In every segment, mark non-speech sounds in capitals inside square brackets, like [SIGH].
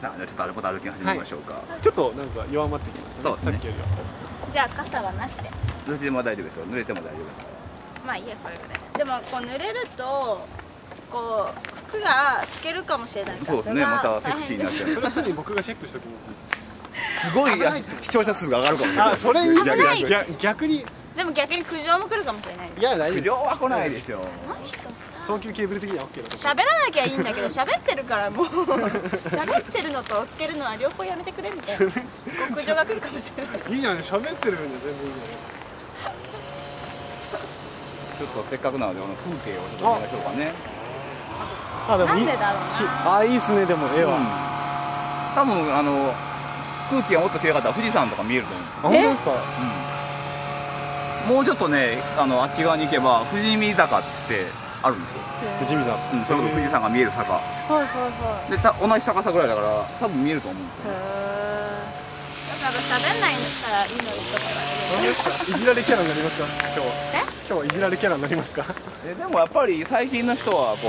さあじゃあちょっとあれまた歩き始めましょうか、ちょっとなんか弱まってきましたそうですね。さっきよりは。じゃあ傘はなしで。どっちでも大丈夫ですよ。濡れても大丈夫まあいいやこれぐらい。でもこう濡れるとこう服が透けるかもしれないからそうですね。またセクシーになっちゃう。それは常に僕がチェックしときますごいあ視聴者数が上がるかもしれすない。あそれいい危ない。逆逆に。でも逆に苦情も来るかもしれないいや大丈夫苦情は来ないでしょ東急ケーブル的には OK だと喋らなきゃいいんだけど喋ってるからもう。[LAUGHS] 喋ってるのと透けるのは両方やめてくれみたいな。苦情が来るかもしれないいいじゃん喋ってる分で全部。いいじちょっとせっかくなのでこの風景をちょっと見ましょうかね。ゃんあでなんでだろうな。あいいっすねでも絵は、うん。多分あの空気がもっときれいかったら富士山とか見えると思う。あ本当ですか？もうちょっとねあのあっち側に行けば富士見坂っつってあるんですよ、富士見さん。うん、それこそ富士山が見える坂。はいはいはい。でた同じ高さぐらいだから多分見えると思うんですよ。へー。だから喋んないんだったらいいのにとか。本当ですか？いじられキャラになりますか？今日。はえ？今日はいじられキャラになりますか？えでもやっぱり最近の人はこ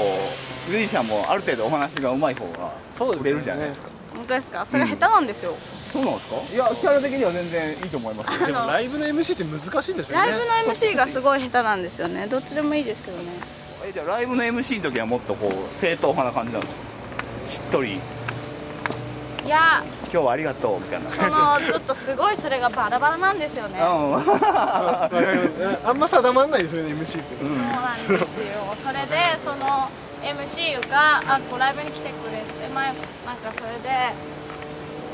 うミュージシャンもある程度お話がうまい方が売れるじゃないですか。本当ですか？それ下手なんですよ、そうなんですか？いやキャラ的には全然いいと思いますよ。でもライブの MC って難しいんですよね。ライブの MC がすごい下手なんですよね。どっちでもいいですけどねえじゃあライブの MC の時はもっとこう正統派な感じなんですか？しっとり。いや。今日はありがとうみたいな。そのちょっとすごいそれがバラバラなんですよね。うん。わかりますあんま定まんないですよね MC って、そうなんですよ。それでその MC があこうライブに来てくれて前なんかそれで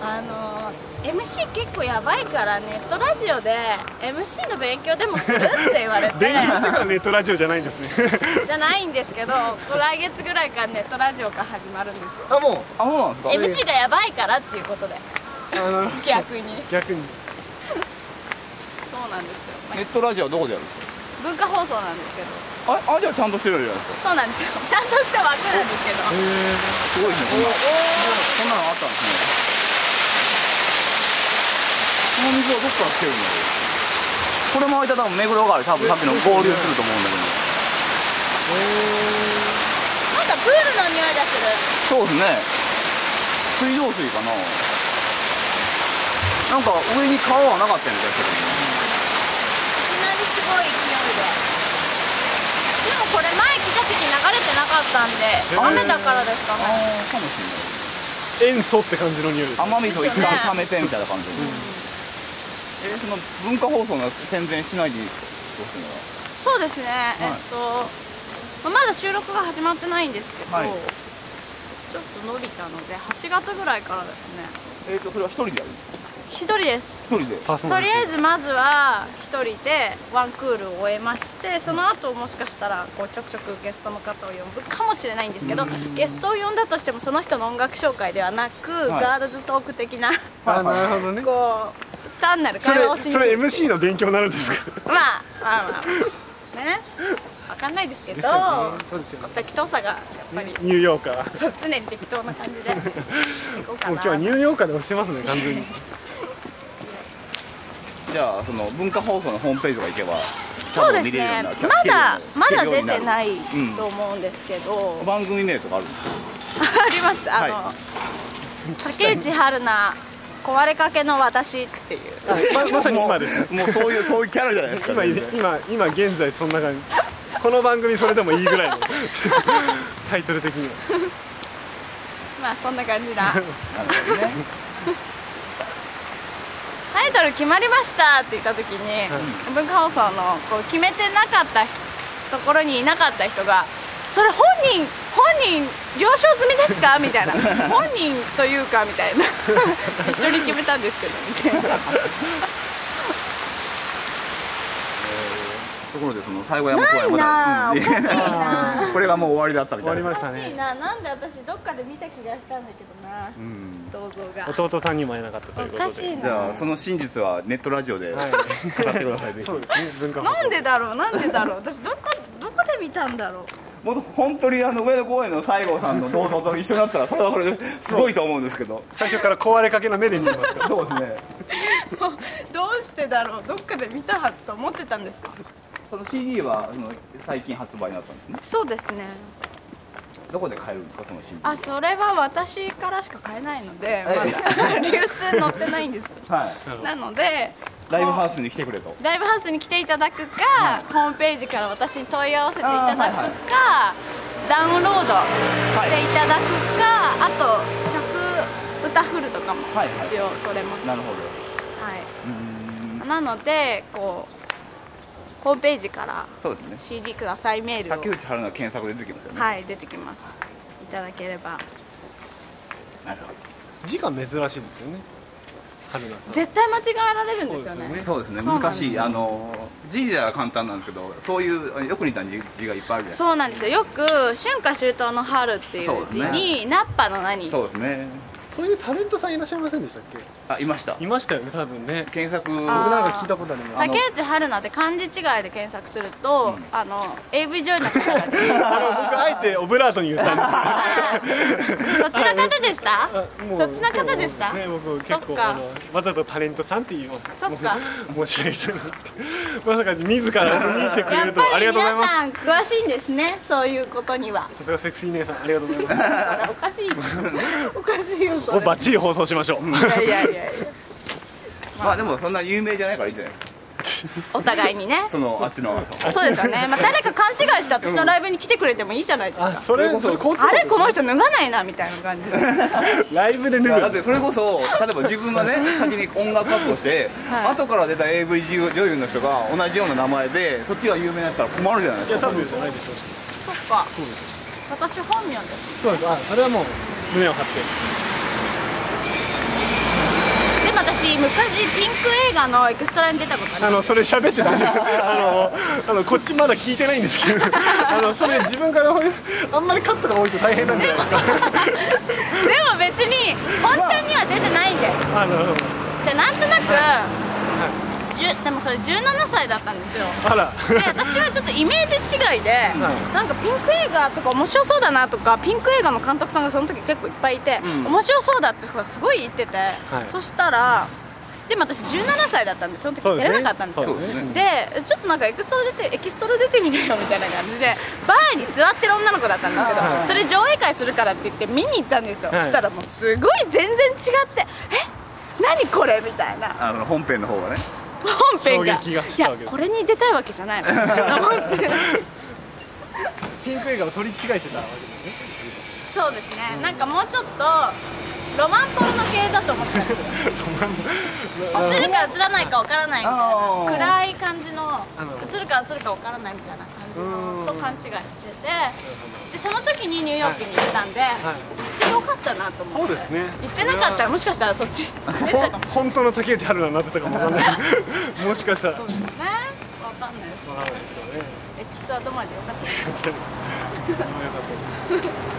あの MC 結構やばいからネットラジオで MC の勉強でもするって言われて。[LAUGHS] 勉強してからネットラジオじゃないんですね。[LAUGHS] じゃないんですけど来月ぐらいからネットラジオが始まるんですよ。あもあそうなんですか？MC がやばいからっていうことで。逆に。[LAUGHS] 逆に。そうなんですよ、まあネットラジオはどこでやるんです文化放送なんですけど。かああじゃあちゃんとしてるじゃないですか。そうなんですよ。ちゃんとした枠なんですけど。すごいですねこんなこんなのあったんですね。この水はどっから来てるんだろうこれも開いたら多分目黒川で多分さっきの合流すると思うんだけなんかプールの匂いがする。どそうですね。水道水かな。なんか上に川はなかったみたいですいきなりすごい勢いで。でもこれ前来た時流れてなかったんで雨だからですかね。ああかもしれない。塩素って感じの匂いです雨水を一旦溜めてみたいな感じで、えーその文化放送の宣伝しないでどうするのそうですね、えっとまあまだ収録が始まってないんですけど、はい。ちょっと伸びたので8月ぐらいからですね。えーとそれは一人でやるんですか？一人です。一人で？とりあえずまずは一人でワンクールを終えましてその後もしかしたらこうちょくちょくゲストの方を呼ぶかもしれないんですけどゲストを呼んだとしてもその人の音楽紹介ではなく、はい。ガールズトーク的なあなるほどね。こう単なるそ会話をしに。れそれ MC の勉強になるんですか？まあまあまあね。わかんないですけどですよね。そうですよね。適当さがやっぱりニューヨーカー。そう常に適当な感じで [LAUGHS] もう今日はニューヨーカーで押してますね完全に。[LAUGHS] じゃあその文化放送のホームページとか行けばそうですね。まだまだ出ていないうんと思うんですけど、番組名とかあるんですあります。あの、は竹内春菜壊れかけの私っていう。ままさに今ですもうそういうそういうキャラじゃないですか。今全然今今現在そんな感じ。この番組それでもいいぐらいの。[LAUGHS] タイトル的には。まあそんな感じななるほどね。タイトル決まりましたって言った時に、文化放送のこう決めてなかったところにいなかった人が「それ本人本人了承済みですか? [LAUGHS]」みたいな「本人というか」みたいな。[LAUGHS] 一緒に決めたんですけどみたいな。[LAUGHS] ところでその最後山公園まだ。ないなおかしいなこれがもう終わりだったみ終わたいな。りましたね。おかしいな。なんで私どっかで見た気がしたんだけどな。うん。銅像が。弟さんにも会えなかったということで。おかしいな。じゃあその真実はネットラジオで語はい。ってくださいぜひ。そうですね。文化なんでだろう？なんでだろう？私どこどこで見たんだろう？もっと本当にあの上野公園の西郷さんの銅像と一緒になったらそれはそれですごいと思うんですけど。最初から壊れかけの目で見てますからそうですねどうしてだろうどっかで見たはと思ってたんですよ。その CD はあの最近発売になったんですね。そうですね。どこで買えるんですかその CD あそれは私からしか買えないので、まはいだ [LAUGHS] 流通載ってないんです。はい。なのでライブハウスに来てくれと。ライブハウスに来ていただくか、ホームページから私に問い合わせていただくか、ダウンロードしていただくか、あと着歌フルとかもはいはい。一応取れます、なるほど。はい、なのでこうホームページからそうですね。CD くださいメールを竹内春菜検索で出てきますよね。はい出てきます。いただければ。なるほ字が珍しいんですよね絶対間違えられるんですよね。そうですね。そうなんですよ。難しい。あの字じゃ簡単なんですけどそういうよく似た字字がいっぱいあるじゃないですか。そうなんですよ。よく春夏秋冬の春っていう字に、ナッパの何？そうですね。そういうタレントさんいらっしゃいませんでしたっけ？あいました？いましたよね多分ね。検索。あ僕なんか聞いたことありま竹内春菜って漢字違いで検索すると、うん。あの AV 女優の方が出てくる。あの僕あえてオブラートに言ったんで。すけどそっちの方でした？あもうそっちの方でした？ね僕結そっか。構あのわざとタレントさんって言いましたそっか。申し訳ない。まさか自ら踏み入ってくれるとあやっぱりりがとうございます。皆さん詳しいんですねそういうことには。さすがセクシー姉さんありがとうございます。[LAUGHS] おかしい。おかしいよそれ。バッチリ放送しましょう。いやいやいやいやまあでもそんな有名じゃないからいいじゃない？ですかお互いにね。そのあっちの。そうですよね、まあ、誰か勘違いして私のライブに来てくれてもいいじゃないですか、あそれあれこの人脱がないなみたいな感じ。で [LAUGHS] ライブで脱ぐ。だってそれこそ例えば自分がね [LAUGHS] 先に音楽活動して、はい。後から出た AV 女優の人が同じような名前でそっちが有名になったら困るじゃないですか。いや多分じゃないでしょう。しそっか。そうです私本名です。そうです。あそれはもう胸を張って私昔ピンク映画のエクストラに出たことあのそれ喋って大丈夫あのあのこっちまだ聞いてないんですけど。あのそれ自分からあんまりカットが多いと大変なんじゃないですか。[LAUGHS] でも別に本ちゃんには出てないんで。あのじゃあなんとなく、じゅでもそれ17歳だったんですよ。あら。で私はちょっとイメージ違いで、なんかピンク映画とか面白そうだなとかピンク映画の監督さんがその時結構いっぱいいて、うん。面白そうだって人がすごい言ってて、そしたらでも私17歳だったんでその時出れなかったんですよ。ですね。でちょっとなんかエクストラ出てエキストラ出てみなよみたいな感じでバーに座ってる女の子だったんですけど、はい。それ上映会するからって言って見に行ったんですよ、はい。そしたらもうすごい全然違ってえ何これみたいな。あの本編の方がね本編が。いやこれに出たいわけじゃないの。ピンク映画を取り違えてたわけですねそうですね。なんかもうちょっとロマンポルノ系だと思ってたんですよ。[LAUGHS] 映るか映らないかわからないみたいな。暗い感じの映るか映るかわからないみたいな感じうん。のと勘違いしてて。でその時にニューヨークに行ったんで、はい。行ってよかったなと思って。そうですね。行ってなかったらもしかしたらそっち出てたかも本当の竹内春菜になってたかもわかんない。も。しかしたら。そうですね。わかんないです。わからないですよね。エキストラ止まりでよかったです。[LAUGHS] よかったです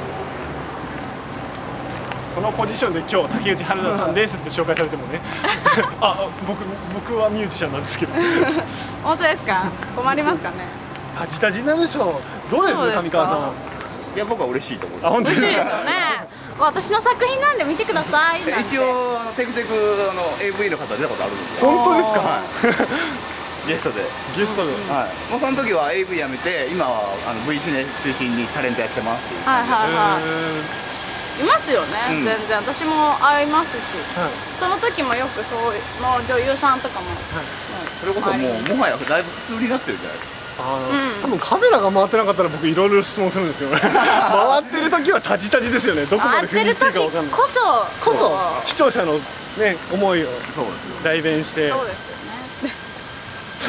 そのポジションで今日竹内春菜さんですって紹介されてもね。[LAUGHS] あ僕僕はミュージシャンなんですけど。本当ですか？困りますかね？タジタジなんでしょう。どうです？そうですか？上川さん。いや僕は嬉しいと思うあ本当ですか？嬉しいですよね。私の作品なんで見てください。なんて一応あのテクテクあの AV の方出たことあるんですよ。本当ですか？はい。[LAUGHS] ゲストで。ゲストで。はい。もうその時は AV やめて今はあの V シネ中心にタレントやってますっていうはいはいはい。えいますよね、うん。全然。私も会いますし。ーはい。その時もよくそうの女優さんとかも、それこそもうもはやだいぶ普通になってるじゃないですか。あの、うん。多分カメラが回ってなかったら僕いろいろ質問するんですけどね。[LAUGHS] 回ってる時はタジタジですよね。どこまで踏み入会ってるかわかんない。こそ。こそ。視聴者のね思いを代弁して。そうですよね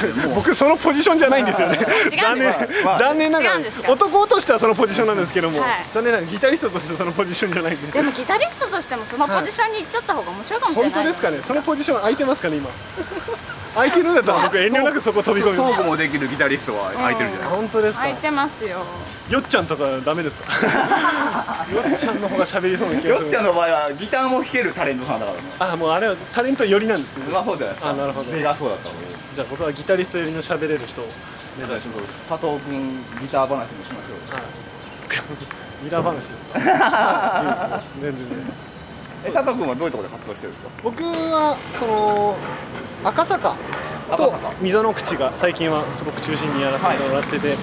[LAUGHS] 僕そのポジションじゃないんですよね。[LAUGHS] 残念、まあ残念ながら男としてはそのポジションなんですけども、はい。残念ながらギタリストとしてそのポジションじゃないんで。でもギタリストとしてもそのポジションに行っちゃった方が面白いかもしれない本当ですかね？そのポジション空いてますかね今？空いてるんだったら僕遠慮なくそこ飛び込みトークもできるギタリストは空いてるじゃないですか。本当ですか？空いてますよ。よっちゃんとかダメですか？[LAUGHS] よっちゃんの方が喋りそうな気がする。よっちゃんの場合はギターも弾けるタレントさんだからね。あもうあれはタレント寄りなんですね。まあそうじゃないですかあなるほど。目がそうだったので。じゃあ僕はギタリスト寄りの喋れる人を目指します。佐藤君ギター話もしましょうはい。[LAUGHS] ミラー話。[LAUGHS] 全然。ねえ佐藤君はどういうところで活動してるんですか？僕はその赤坂と溝の口が最近はすごく中心にやらせてもらってて、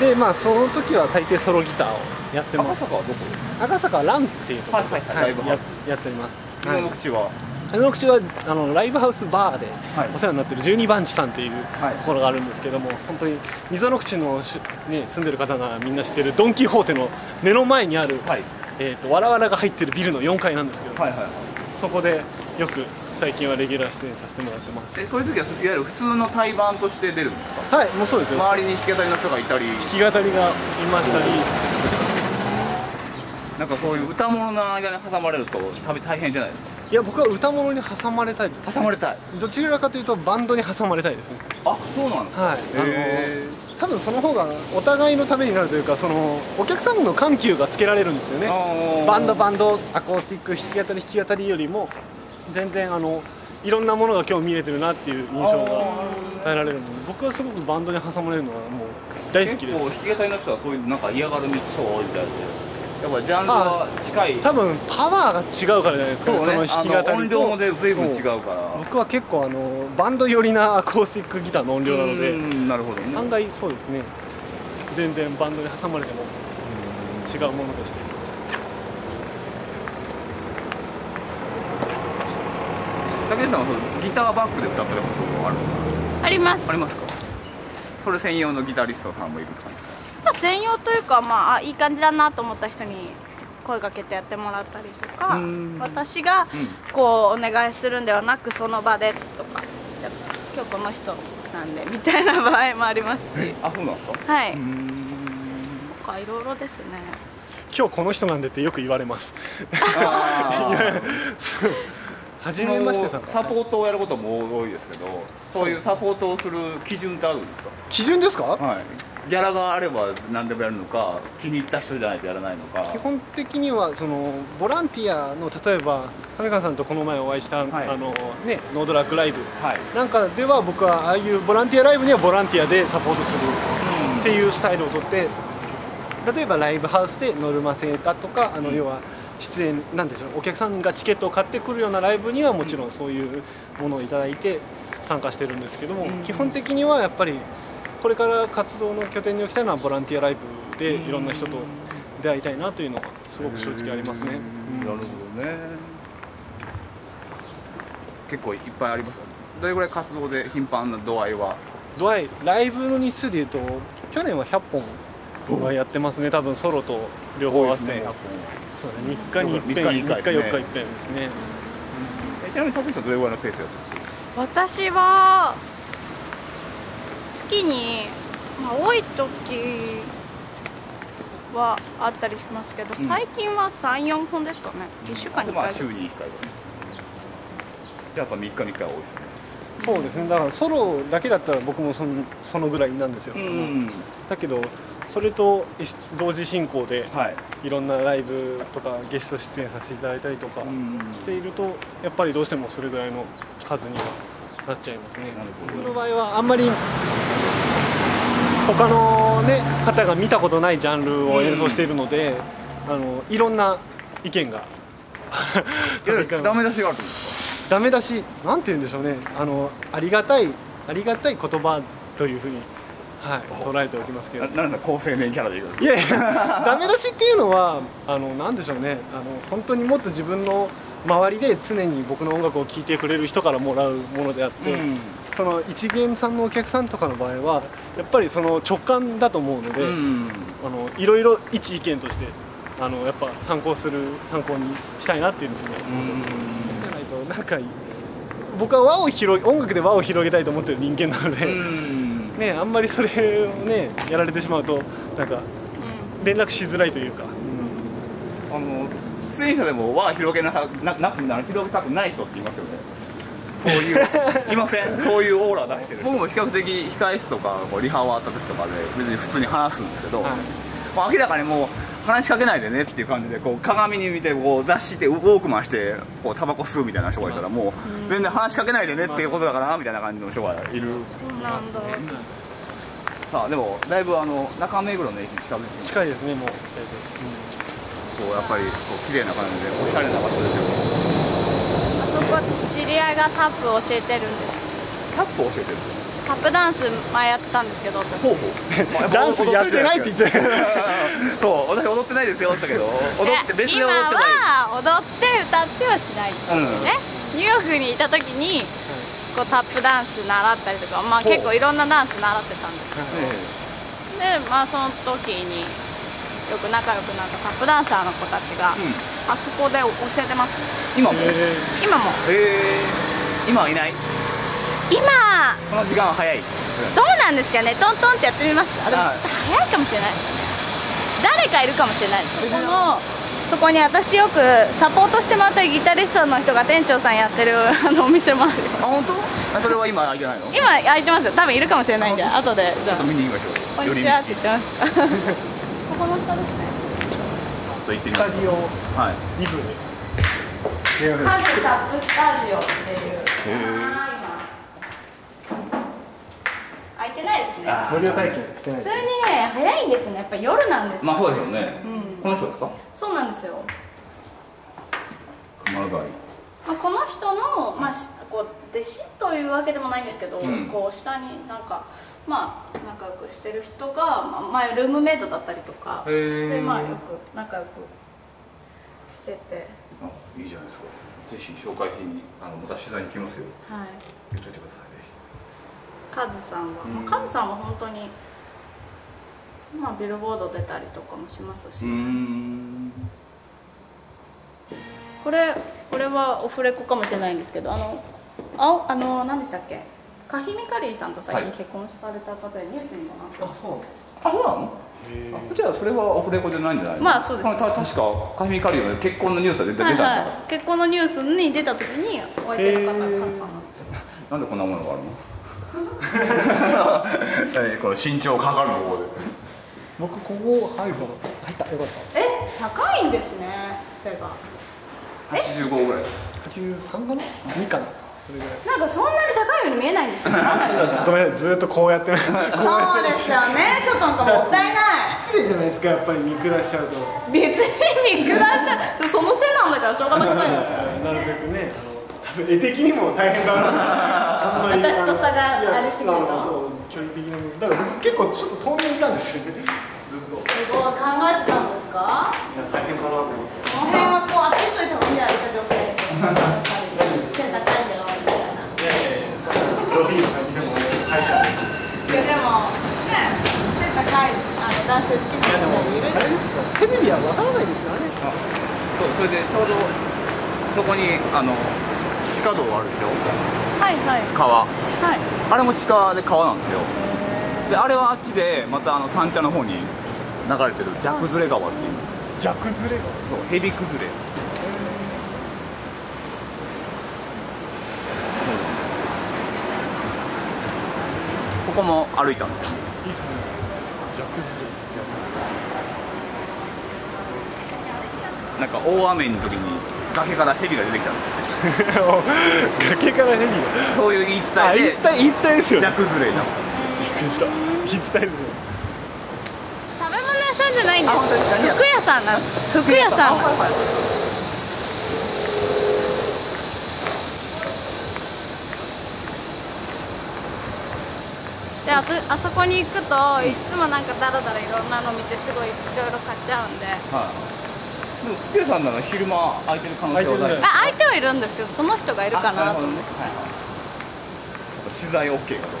でまあその時は大抵ソロギターをやってます。赤坂はどこですか？赤坂はランっていうところで、はいはいはいややっております今の口は？あの口はあのライブハウスバーではい。お世話になってる十二番地さんっていうはい。ところがあるんですけども、本当に溝の口のし、ね、住んでる方がみんな知ってるドン・キホーテの目の前にある、はいえー、とわらわらが入ってるビルの4階なんですけど、はいはいはい。そこでよく最近はレギュラー出演させてもらってます。えそういう時はいわゆる普通の対バンとして出るんですかはいもうそうですよ周りに弾き語りの人がいたり弾き語りがいましたりなんかそういう歌物の間に挟まれると旅大変じゃないですか？いや僕は歌物に挟まれたい。挟まれたい。どちらかというとバンドに挟まれたいです。ねあそうなんですか？はい。へあの多分その方がお互いのためになるというかそのお客さんの緩急がつけられるんですよね。ー。バンドバンドアコースティック弾き語り弾き語りよりも全然あのいろんなものが今日見れてるなっていう印象が与えられるので僕はすごくバンドに挟まれるのはもう大好きです。結構弾き語りの人はそういうなんか嫌がる人が多いみたいでやっぱジャンルは近い。多分パワーが違うからじゃないですかね。その弾き語りと。あの音量もで随分違うから。僕は結構あのバンド寄りなアコースティックギターの音量なのでうんなるほどね。案外そうですね。全然バンドに挟まれても違うものとして。竹内さんはそのギターバックで歌ったりことあるんですか？あります。ありますか？それ専用のギタリストさんもいるっ専用というか、まあ、あいい感じだなと思った人に声かけてやってもらったりとかうん。私がうん。こうお願いするんではなくその場でとかじゃあ今日この人なんでみたいな場合もありますし。あそうなんですか？はい、とかいろいろですね。今日この人なんでってよく言われます。[LAUGHS] 初めましてさんサポートをやることも多いですけどそういうサポートをする基準ってあるんですか？基準ですか？はいギャラがあれば何でもやるのか気に入った人じゃないとやらないのか。基本的にはそのボランティアの例えば上川さんとこの前お会いした、はい。あのねノードラッグライブはい。なんかでは僕はああいうボランティアライブにはボランティアでサポートする。っていうスタイルをとって例えばライブハウスでノルマ制だとかあのうん。要は出演なんでしょうお客さんがチケットを買ってくるようなライブにはもちろんそういうものをいただいて参加してるんですけども、うん。基本的にはやっぱりこれから活動の拠点に置きたいのはボランティアライブでいろんな人と出会いたいなというのはすごく正直ありますね。なるほどね。結構いっぱいありますかどれぐらい活動で頻繁な度合いは？ドアイライブの日数でいうと去年は100本はやってますね。多分ソロと両方合わせて。も、そうですね。3日に一遍三日に一回3日4日ね一遍ですね。えちなみに竹内さんどれぐらいのペースやってます？私は月に、まあ、多い時はあったりしますけど、最近は34本ですかね。1週間に1まあ回週に1回ぐらいやっぱ3日に1回は多いですね。そうですね。だからソロだけだったら僕もそのそのぐらいなんですよ、うん。だけどそれと一同時進行ではい。いろんなライブとかゲスト出演させていただいたりとかうんしているとやっぱりどうしてもそれぐらいの数にはなっちゃいますね。僕の場合はあんまり他の、ね、方が見たことないジャンルを演奏しているので、あのいろんな意見が。ダメ出しがあるんですダメ出しなんて言うんでしょうね。あのありがたいありがたい言葉というふうに、はい、捉えておきますけど。かななんだ高青年キャラでいやいやダメ出しっていうのはあのなんでしょうね。あの本当にもっと自分の周りで常に僕の音楽を聴いてくれる人からもらうものであって、うん。その一元さんのお客さんとかの場合はやっぱりその直感だと思うので、うん。あのいろいろ一意見としてあのやっぱ参考する参考にしたいなっていうのを思ってます。ねじゃないとなんか僕は輪を広げ音楽で輪を広げたいと思ってる人間なので、うん。ねあんまりそれをねやられてしまうとなんかう連絡しづらいというか、あの出演者でも輪広げなななくなる広げたくない人っていますよね。そういう [LAUGHS] いません？そういうオーラ出してる僕も比較的控え室とかこうリハ終わった時とかで別に普通に話すんですけど、はい。もう明らかにもう話しかけないでねっていう感じでこう鏡に見てこう出してウォークマンしてこうタバコ吸うみたいな人がいたらもう全然話しかけないでねっていうことだからみたいな感じの人がいるんそうなんださあでもだいぶあの中目黒の駅に近づいて近いですねもう大体、こうやっぱりこう綺麗な感じでおしゃれな場所ですよあそこ私知り合いがタップを教えてるんです。タップ教えてるタップダンス前やってたんですけど私。ほうほう。[LAUGHS] ダンスやってないって言って。るそう。私踊ってないですよって言ったけど。踊って別に踊今ってない。は踊って歌ってはしない。ですね、ニューヨークにいた時にこうタップダンス習ったりとか、まあ、結構いろんなダンス習ってたんですけえどでまあその時によく仲良くなったタップダンサーの子たちが、うん。あそこで教えてます。え今も？え今も。へえ今はいない？今。この時間は早い？どうなんですかね？トントンってやってみます？あでもはい。ちょっと早いかもしれないですね。誰かいるかもしれないですそこのそこに私よくサポートしてもらったギタリストの人が店長さんやってる [LAUGHS] あのお店もあるよ。あ本当？あそれは今空いてないの？ちょ今空いてますよ。多分いるかもしれないんで後で。じゃっと見に行きましょあこうんにちはってち言ってます [LAUGHS] ここの下ですね。ょっと行ってみますスタジオはい2部。でカズタップスタジオっていう。ー。あー。今空いてないですねあ無料体験してない普通にね早いんですよねやっぱ夜なんですよ。まあそうですよね。うん。この人ですか？そうなんですよ。熊谷人の、まあ、しこう弟子というわけでもないんですけど、うん。こう下になんかまあ仲良くしてる人が、まあ、前ルームメイトだったりとかでまあよく仲良くしてて。あいいじゃないですか。ぜひ紹介しにあのまた取材に来ますよ。はい。言っといてくださいぜカズさんは、うん。まあカズさんは本当にまあビルボード出たりとかもしますし、ひうーんこれこれはオフレコかもしれないんですけどあのああの何でしたっけ？カヒミカリーさんと最近はい。結婚された方でニュースにもなって。あそうなんですあそうなの？じゃあそれはオフレコじゃないんじゃないの？まあそうです。た確かカヒミカリーの結婚のニュースが出たんだはい。から、はい、結婚のニュースに出た時にお相手の方がカズさんなんですよ。なんでこんなものがあるの？[LAUGHS] えこの身長かかるところで。僕ここ入る入った。よかっえ高いんですね背が85ぐらいです。かた83かな？2かな？それぐらい。なんかそんなに高いように見えないんですけど何 [LAUGHS] なんですかごめんずーっとこうやって。そうですよね。ちょっとなんかもったいない。失礼じゃないですかやっぱり見下しちゃうと。別に見下しちゃう。そのせいなんだからしょうがなくないですか？なるべくねあの多分絵的にも大変だな。あんまり。私と差がありすぎると。距離的な部分。だから僕結構ちょっと遠目にいたんですよね。ずっと。いすごい。考えてたんですか？や大変かなと思って。この辺はいた女性背高いんだよみたいないやいやいやロビーの先でも入ったいやでもね背高いあの男性好きな人もいるじゃないですかテレビはわからないですからね。あそうそれでちょうどそこにあの地下道あるでしょ。はいはい。川はいあれも地下で川なんですよ。であれはあっちでまたあの三茶の方に流れてるジャクズレ川っていう。弱ずれがそう蛇崩れ。そうなんですよここも歩いたんですよ。いいっすね。なんか大雨の時に崖から蛇が出てきたんですって。[LAUGHS] れ崖からヘビが。そういう言いあ伝えで。言い伝え言い伝えですよジャクズレなびっくりした。言い伝えですよ食べ物屋さんじゃないんです。服屋さんなん服屋さんであそあそこに行くといつもなんかダラダラいろんなの見てすごいいろいろ買っちゃうんで。はい。でも服屋さんなら昼間空いてる可能性はない。空いてるねあ相手はいるんですけどその人がいるかなと。思ってあるほどね。はい。あと取材 OK かどう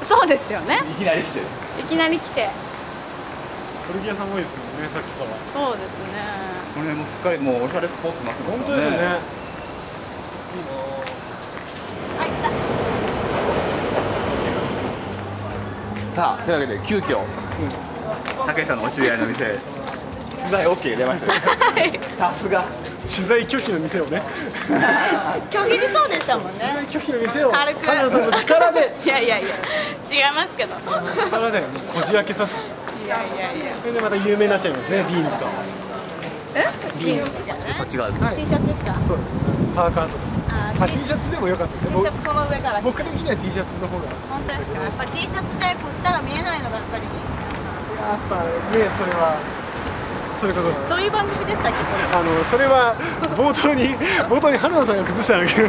か。そうですよね。いきなり来てる。いきなり来て。古着屋さん多いですもんねさっきからそうですね。これもうすっかりもうおしゃれスポットになってますから本当ですよね。いいなあいたさあというわけで急遽武井さんのお知り合いの店取材 OK 出ましたよ。さすが。取材拒否の店をね。拒否りそうでしたもん取材ね拒否の店を軽く。カズさんの力で。[LAUGHS] いやいやいや違いますけど。力でこじ開けさせ。ていやいやいや。それでまた有名になっちゃいますねビーンズと。え？ビーンズ。こっち側ですか T シャツですか？そう。パーカーとか。あまあ T T シャツでもよかったです T ね。シャツこの上から。僕僕的には T シャツの方が本当です。かやっぱり T シャツでこう下が見えないのがやっぱりやっぱねそれは。そういうことですそういう番組でしたっけ？あのそれは冒頭に冒頭に春菜さんが崩したんだけど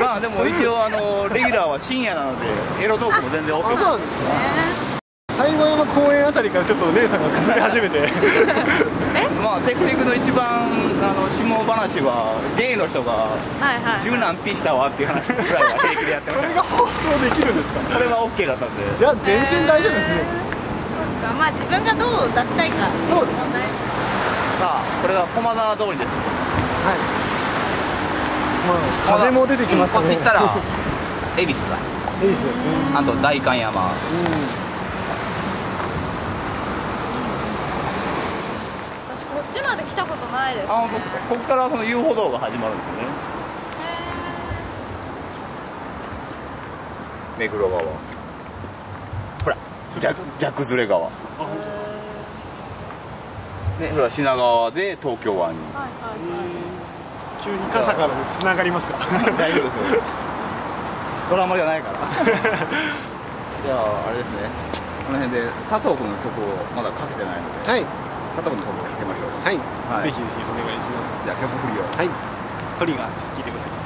まあでも一応あのレギュラーは深夜なのでエロトークも全然 OK で。すなんですか西郷山公園あたりからちょっと姉さんが崩れ始めて。[LAUGHS] まあテクテクの一番あの下話はゲイの人がはいはい十何ピしたわっていう話ぐらいは平気でやってました。それが放送できるんですか？これは OK だったんで。じゃあ全然大丈夫ですね。そっか。まあ自分がどう出したいか。そうです。問題さあこれが駒沢通りです。はい。まあ風も出てきましたね。こっち行ったら [LAUGHS] 恵比寿だ。いいですよあと代官山。うん私こっちまで来たことないですあ本当ですか。ここからその遊歩道が始まるんですよね。目黒川。ほらジャジャクズレ川。でほら品川で東京湾に。はいはいはい。急に傘からつながりますか。[LAUGHS] 大丈夫ですよ。[LAUGHS] ドラマじゃないから。[LAUGHS] じゃああれですね。この辺で佐藤君の曲をまだかけてないので、はい佐藤君の曲かけましょう。はい、はい。ぜひぜひお願いします。じゃあ曲振りを。はい。鳥が好きでございます「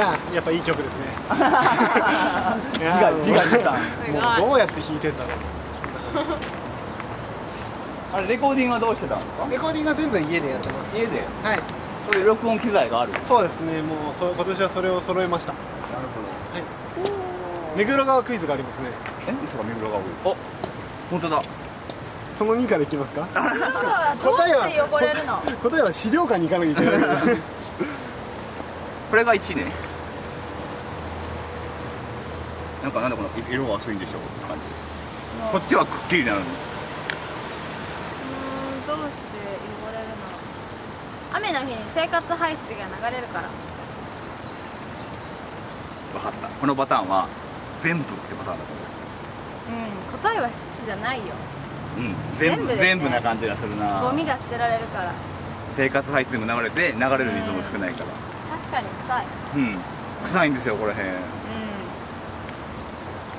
ややっぱいい曲ですね。[LAUGHS] いや自画自画自賛。すごいもうどうやって弾いてんだろう。あれレコーディングはどうしてたんですか？レコーディングは全部家でやってます。家で？はい。そういう録音機材がある？そうですねもうそ今年はそれを揃えました。なるほど。目黒川クイズがありますね。えいつか目黒川あ本当だ。その2からいきますか？どうして汚れるの？答えは資料館に行かなきゃいけない。[LAUGHS] これが1ねなんかなんでこの色が薄いんでしょうって感じ。こっちはくっきりなのに。うーんどうして汚れるの。雨の日に生活排水が流れるから。分かった。このパターンは全部ってパターンだとう。ん答えは一つじゃないよ。思ううん全部全部全部な感じがするな。ゴミが捨てられるから。生活排水も流れて流れる水も少ないから。確かに臭い。うん臭いんですよこの辺。うん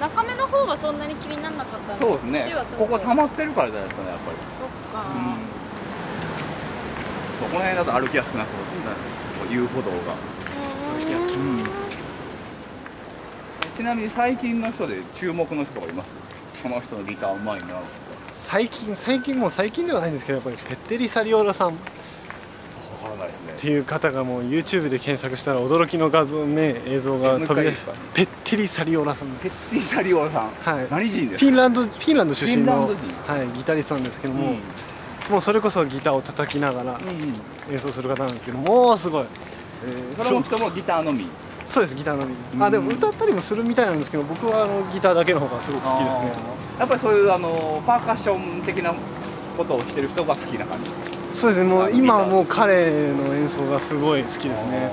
中目の方はそんなに気にならなかったの？そうですね。こここ溜まってるからじゃないですかねやっぱり。そっか、うん。そうこの辺だと歩きやすくなそうだ遊歩道が。うんちなみに最近の人で注目の人とかいます？この人のギターうまいな最近最近もう最近ではないんですけどやっぱりペッテリ・サリオラさんからないですね。ていう方がもう YouTube で検索したら驚きの画像ね映像が飛び出しペッテリ・サリオラさん。ペッティサリオさん、はい。何人ですか？フィンランドフィンランド出身のフィンランド人。はい、ギタリストなんですけども、うん。もうそれこそギターを叩きながらうん演奏する方なんですけどもうすごい。えーその人もギターのみ。そうですギターのみ、うん。あでも歌ったりもするみたいなんですけど僕はあのギターだけの方がすごく好きですね。やっぱりそういうあのパーカッション的なことをしてる人が好きな感じですか？そうですね。もあう今はもう彼の演奏がすごい好きですね、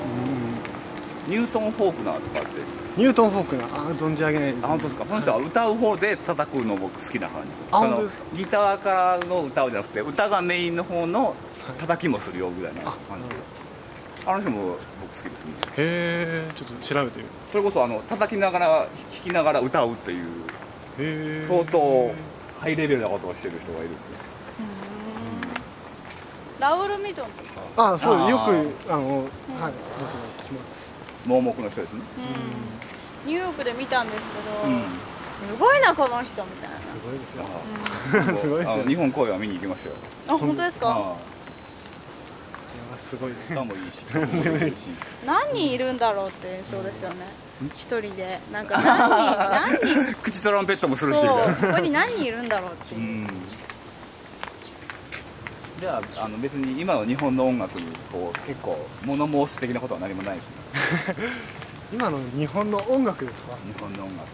ニュートン・フォークナーとかって。うんニュートン・フォークなあー存じ上げないです、あ本当ですか。この人は歌う方で叩くの僕好きな感じあ本当ですか。ギターからの歌うじゃなくて歌がメインの方の叩きもするよぐらいな感じで。あの人も僕好きです。ねへえちょっと調べてみるそれこそあの叩きながら弾きながら歌うっていう。へえ相当ハイレベルなことをしてる人がいるんですねラウル・ミドンとか、あそうよくあの、はいもちろん聞きます。盲目の人ですね。ニューヨークで見たんですけど、うん。すごいなこの人みたいな。すごいですよ。あ [LAUGHS] すごいですよ日本公演は見に行きましたよ。あ本当ですか？あいやすごいです。歌もいいし [LAUGHS] 曲もいいし。何人いるんだろうって演奏ですよね。一人で。なんか何人何人？[LAUGHS] 口トランペットもするし。ここに何人いるんだろうっていう。う、んじゃああの別に今の日本の音楽にこう結構物申す的なことは何もないですね。[LAUGHS] 今の日本の音楽ですか？日本の音楽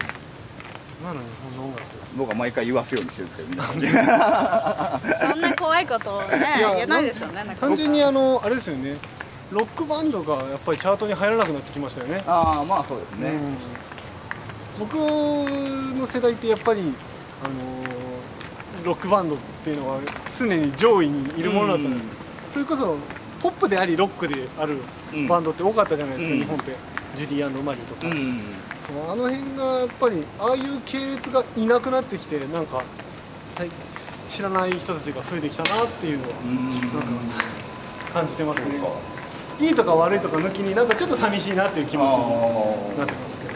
今の日本の音楽。僕は毎回言わすようにしてるんですけど [LAUGHS] 皆さん。にそんな怖いことをねいや言えないですよね単純にあのあれですよね。ロックバンドがやっぱりチャートに入らなくなってきましたよね。ああまあそうですね、うん。僕の世代ってやっぱりあのロックバンドっていうのは常に上位にいるものだったんです、それこそポップでありロックであるうん。バンドって多かったじゃないですか、うん日本って。ジュディマリーとか、うんあの辺がやっぱりああいう系列がいなくなってきてなんか、はい、知らない人たちが増えてきたなっていうのはうん。なんか感じてますね。いいとか悪いとか抜きになんかちょっと寂しいなっていう気持ちになってますけど、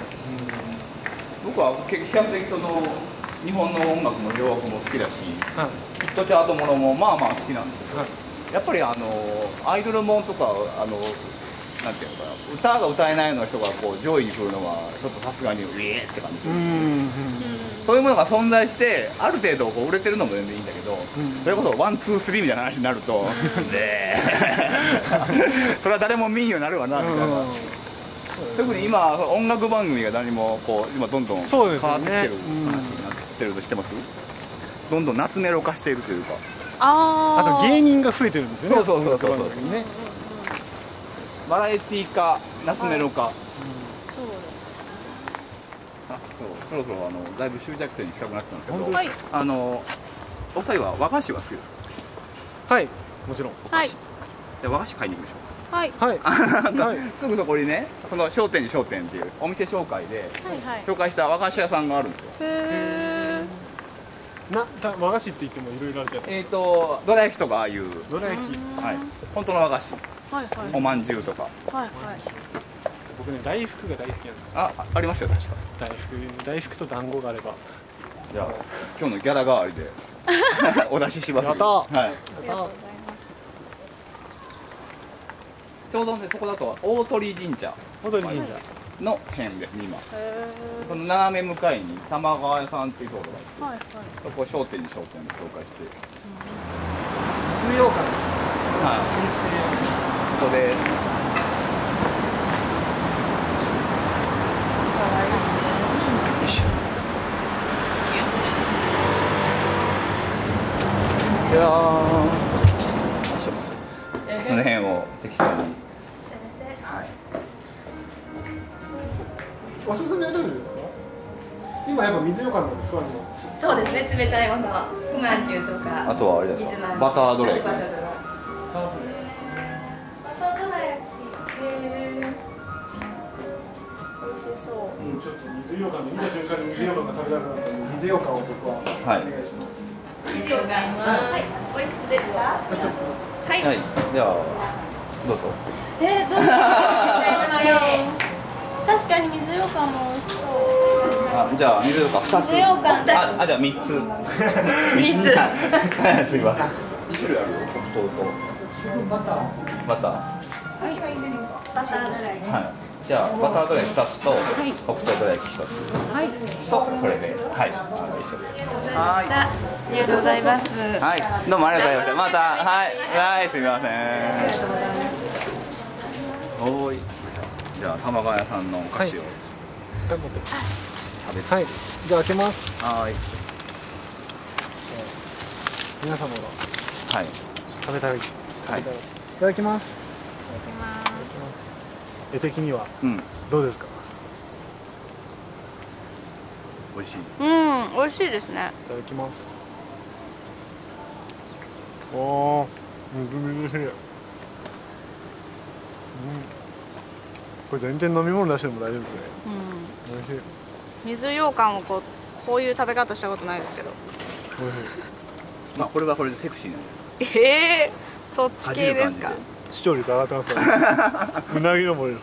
僕は結構比較的その日本の音楽も洋楽も好きだしはい。ヒットチャートものもまあまあ好きなんですけどはい。やっぱりあのアイドルもんとかあのなんていうのかな歌が歌えないような人がこう上位に来るのはちょっとさすがにうえーって感じすうる、んそういうものが存在してある程度こう売れてるのも全然いいんだけど、んそれこそワンツースリーみたいな話になると、で [LAUGHS] それは誰も見んようになるわなみたいな、特に今音楽番組が何もこう今どんどん変わってきてる話になってるの知ってます？どんどん夏メロ化しているというか。ああと芸人が増えてるんですよね。そうそうそうそうロックバンドですよね。バラエティー化夏メロ化、そうですあそう。そろそろあのだいぶ終着点に近くなってたんですけどはい。あのお二人は和菓子は好きですか？はい。もちろん。はい。じゃあ和菓子買いに行きましょう。かはい。はい。はい。すぐそこにねその商店に商店っていうお店紹介ではいはい。紹介した和菓子屋さんがあるんですよ。へな。た和菓子って言ってもいろいろあるじゃない。えっ、とどら焼きとかああいう。どら焼き。ーはい。本当の和菓子。はいはい。おまんじゅうとか。はいはい。僕僕ね大福が大好きなんですああありましたよ確か。大福大福と団子があれば。じゃあ今日のギャラ代わりで。[LAUGHS] お出ししますやったはい。ありがとうございます。ちょうどねそこだと大鳥神社。本当に神社の辺ですね今。へその斜め向かいに玉川屋さんっていうところがあってーはいはい。そこ商店に商店で紹介して。水羊羹はい。ここです。その辺を適当におすすめはどれですか？今やっぱ水羊羹なんですか？そうですね、冷たいもの、不満中とか。あとはあれですか？バターどら焼きバターどら美味しそう。うん、ちょっと水羊羹で見た瞬間に水羊羹が食べたくなったんで水羊羹を僕ははい。お願いします、水羊羹はい、おいくつですか？はい。はい。じゃあどうぞ。えー、どうぞ [LAUGHS] 確かに水羊羹も美味しそう。あじゃあ水ようか2つ。水羊羹ああじゃあ3 [LAUGHS] つ。三つ。は [LAUGHS] いすいません。2種類あるよ黒糖と。バター。バターバターどら焼き。はい。じゃあバターどら焼き2つと黒糖どら焼き1つとそれではい。あの一緒で。はありがとうございます。いはい。どうもありがとうございました。また。はい。はい。すみません。おーいじゃあ玉川屋さんのお菓子をはい。はい。じゃあ開けます。はい。皆様がはい。食べたい。はい。い。ただきます。いただきます。絵的にはうん。どうですか？美味しいです。うん美味しいですね。いただきます。おおみずみずしいうんこれ全然飲み物出しても大丈夫ですね。うん。美味しい。水羊羹をこうこういう食べ方したことないですけど。美味しい。まあこれはこれでセクシーなんで。ええー、そっち系ですか？る感じで視聴率上がってますから。[LAUGHS] うなぎの盛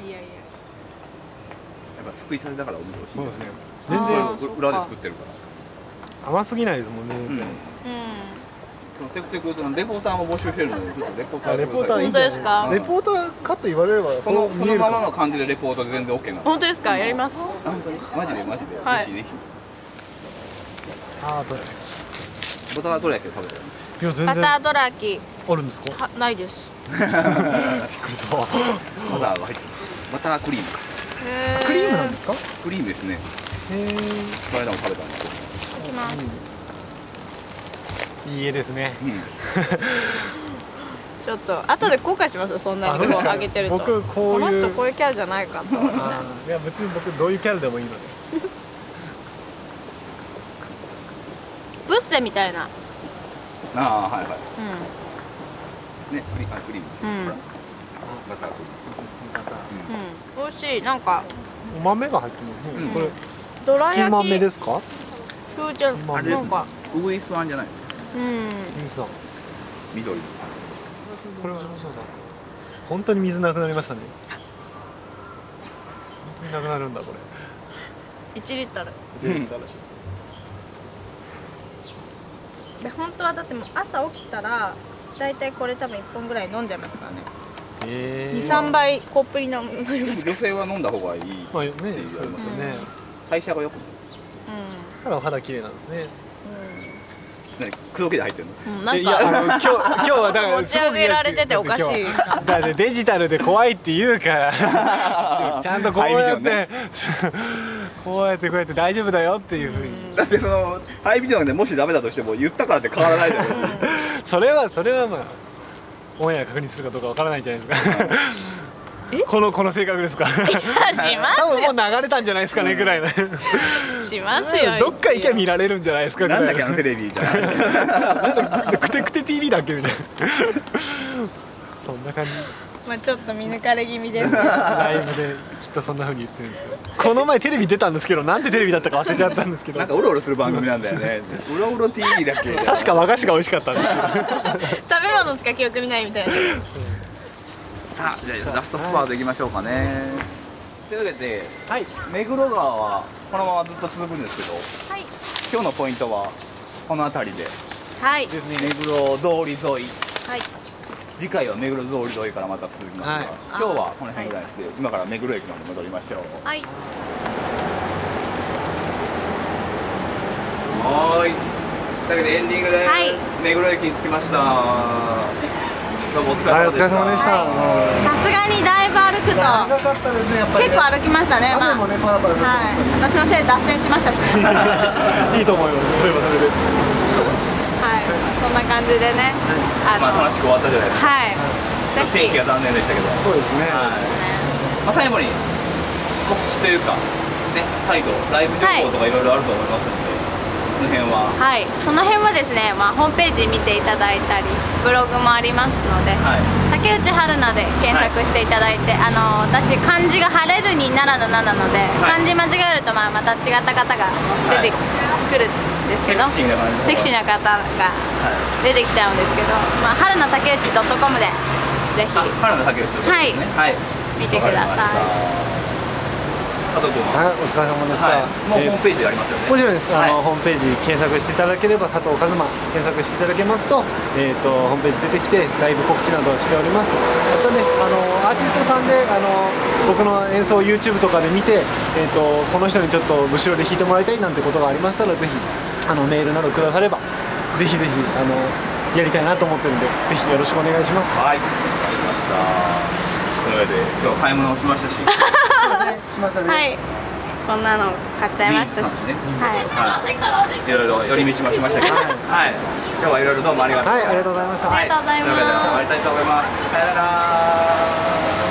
りいやいや。やっぱ作りたてだからお店美味しいそうですね。全然裏で作ってるから。甘すぎないですもんね。うんテクテクとレポーターも募集してるのでちょっとレポーターあレポーターいい。ん本当ですか？レポーターかと言われればそのうそのままの感じでレポートで全然 OK なの本当ですか？やります？あ本当に？マジで？マジで、はい。ぜひぜああどれひバターどら焼きを食べてるんですいや全然。あバタードラ焼きるんですか？はないです。びっくりした。バターが入ってる。バタークリーム。クリームなんですか？クリームですね。へえこの間も食べたんですけどいきますいい絵ですね。うん。[LAUGHS] ちょっと後で後悔しますよそんなにあそうですか。あげてると。僕こういうこの人こういうキャラじゃないかといや別に僕どういうキャラでもいいので。ブッセみたいな。ああはいはういねクリあクリームです、うん。ほら。バタークリームん。うん。美味しい。なんか。お豆が入ってますね、うん。これどら焼き。ですか？風じゃ豆あれですね。なんかウグイスあんじゃないうん。いいさん。緑。これはそうだ本当に水なくなりましたね。本当になくなるんだこ1リットル。れうんで本当はだってもう朝起きたら大体これ多分1本ぐらい飲んじゃいますからね。え。ー、23倍コップに飲みます。女性は飲んだ方がいいまあねっていうそうですよね。代謝が良くなる。うだからお肌綺麗なんですね何口説きで入ってるの。ん、うん、なんいやあかの今日今日はだから持ち上げられてておかしい。だって [LAUGHS] デジタルで怖いって言うから。[LAUGHS] ちゃんとこうやって、ハイ [LAUGHS] こうやってこうやって大丈夫だよっていうふうに。だってそのハイビジョンでもしダメだとしても言ったからって変わらないじゃないですか。それはそれはまあオンエア確認するかどうかわからないじゃないですかこのこの性格ですか？します多分もよう流れたんじゃないですかねぐらいの。しますよ [LAUGHS] どっか行けば見られるんじゃないですかぐらないんのだっけあのテレビじゃない。クテクテ TV だっけみたいな。そんな感じ。まあちょっと見抜かれ気味ですけど。ライブできっとそんな風に言ってるんですよ。この前テレビ出たんですけどなんてテレビだったか忘れちゃったんですけど。なんかうろうろする番組なんだよね。うろうろ TV だっけ。確か和菓子が美味しかったんですよ。食べ物しか記憶見ないみたいなさあじゃあラストスパートいきましょうかね、というわけではい。目黒川はこのままずっと続くんですけどはい。今日のポイントはこの辺りで。はい。ですね。目黒通り沿い。はい。次回は目黒通り沿いからまた続きますが、はい。今日はこの辺ぐらいにして、今から目黒駅まで戻りましょう。はい。はーい。というわけでエンディングです、はい。目黒駅に着きましたどうもお疲れ様でした、さすがにだいぶ歩くと長かったですねやっぱり。結構歩きましたねまあ。はい。私のせいで脱線しましたし。は [LAUGHS] いいいと思いますそれはそれで。そんな感じでね。あのまあ楽しく終わったじゃないですか。はい。天気が残念でしたけど。そうですね。はい。まあ、最後に告知というか、ね、再度ライブ情報とかいろいろあると思いますので、この辺は、はい。その辺はですね、まあ、ホームページ見ていただいたりブログもありますので、はい、竹内春菜で検索していただいて、あの私漢字が晴れるに奈良の奈なので、はい。漢字間違えるとまあまた違った方が出てくるんですけど、セクシーな感じの。セクシーな方がはい、出てきちゃうんですけど、まあ、春菜竹内 .com でぜひ。あ原田武史ということですね、はい、見てください佐藤君。は、はいお疲れ様でした、はい、もうえーホームページありますよね、もちろんです、あのはい。ホームページ検索していただければ佐藤和馬検索していただけますと,、えー、とホームページ出てきてライブ告知などしております。またねあのアーティストさんであの僕の演奏を YouTube とかで見て、えー、とこの人にちょっと後ろで弾いてもらいたいなんてことがありましたらぜひあのメールなどくださればぜひぜひあのやりたいなと思ってるんでぜひよろしくお願いします。はい、わかりました。というわけで、今日は買い物をしましたし、しましたね。はい。こんなの買っちゃいましたし、ねはい。はい、いろいろ寄り道もしましたけど、はい、今日はいろいろどうもありがとうございました。はいありがとうございましたありがとうございます終わりたいと思います。さよなら。